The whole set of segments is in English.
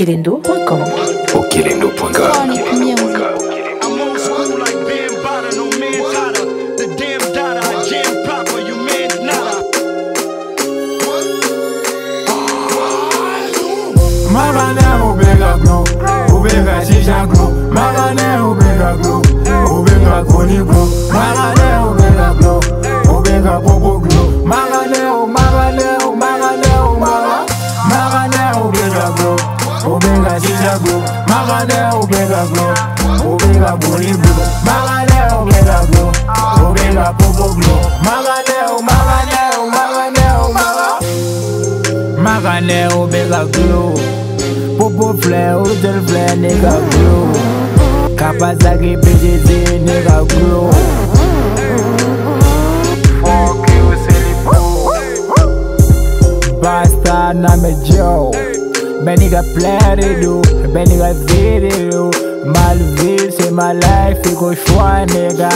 Okeledo.com. Okeledo.com. Chronic music. I'm old school like Bambaataa, no man's Magade obega glow, obega boni blow Magade obega glow, obega popo glow. Magade o, magade o, magade o, magade Magade obega glow. Popo flare, hotel flare, nigga glow. Kapasaki PJC, nigga glow. Fuck you, silly boo Basta na me joe Ben nigga play de do, ben nigga vide do. Mal vie, c'est ma life, il go choix, nigga.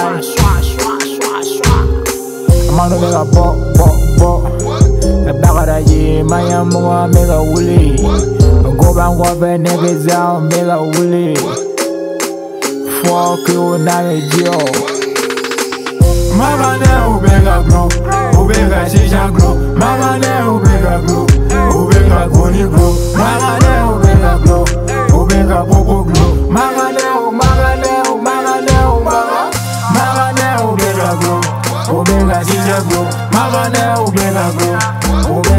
Mano nigga bo, bo, bo. Bagara ye, maya mua, mega wuli. Go bang wabe, nigga down, mega wuli. Fuck you, na me Joe. Magane ubega glow, ubega shisha glow. Magane ubega glow,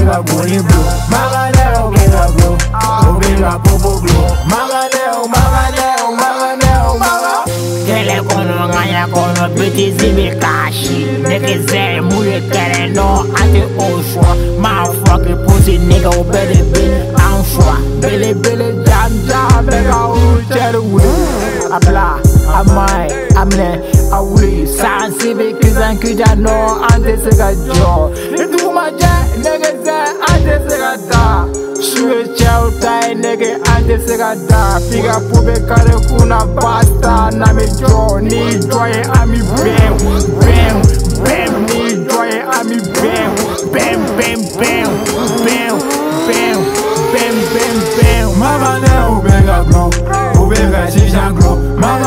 open up bully blue. Mama now, open up blue. Open up purple blue. Mama now, mama now, mama now, mama. Kele kono ngaya kono biti zibi My fucking pussy nigga oh, better be I'm sure. Billy Billy jam jam nigga uchere oh, wuli. Abla, amai, amne, awuli. San sibi kizan kija no ante sega jo. Nitu kumaje niggas say. sekada. Shuwe chao tae nege anje sekada. Figa pube kare kuna basta Na me jo ni joye ami bam Bam, bam ni joye ami bam Bam, bam, bam, bam, bam Bam, bam, bam. Mama ne ube ga glow Ube ga shishan glow Mama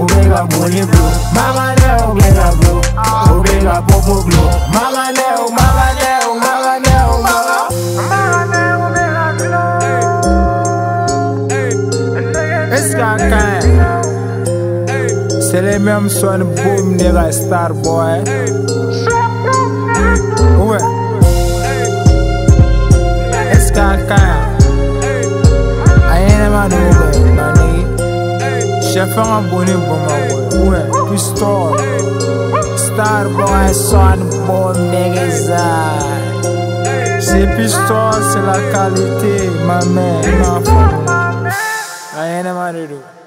ubega koni glow. Magane ubega glow, ubega popo glow. Magane o magane o magane o maga. Magane ubega glow. Est-ce qu'un can C'est les mêmes sons boom nigga star boy nigga Chef un boma ouais Ouais Pistol Star boy son boom nigga zai C'est pistol c'est la qualité ma mère ma nube